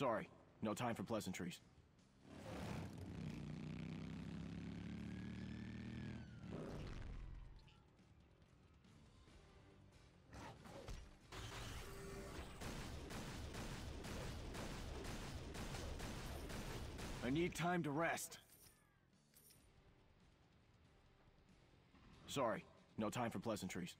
Sorry, no time for pleasantries. I need time to rest. Sorry, no time for pleasantries.